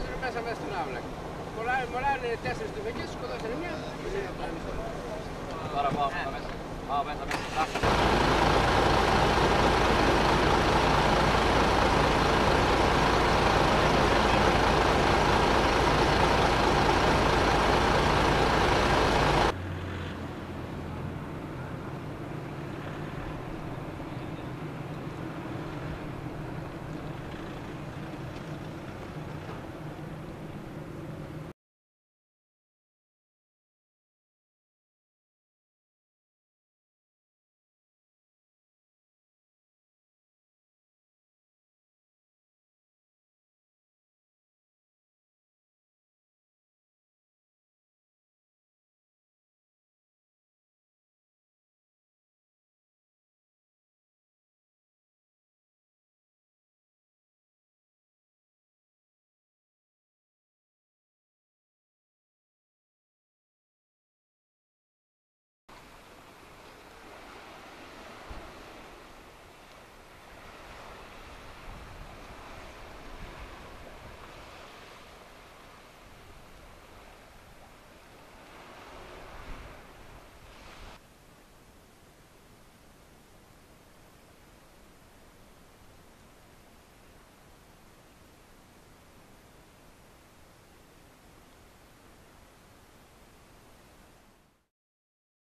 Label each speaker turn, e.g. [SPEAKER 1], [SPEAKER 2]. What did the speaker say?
[SPEAKER 1] βάζουν μέσα μέσα στην άβλα. Μολάνε, μολάνε τέσσερις τουφεκές, σκοτώσανε μια.
[SPEAKER 2] Τώρα πάω μέσα. Πάω μέσα μέσα.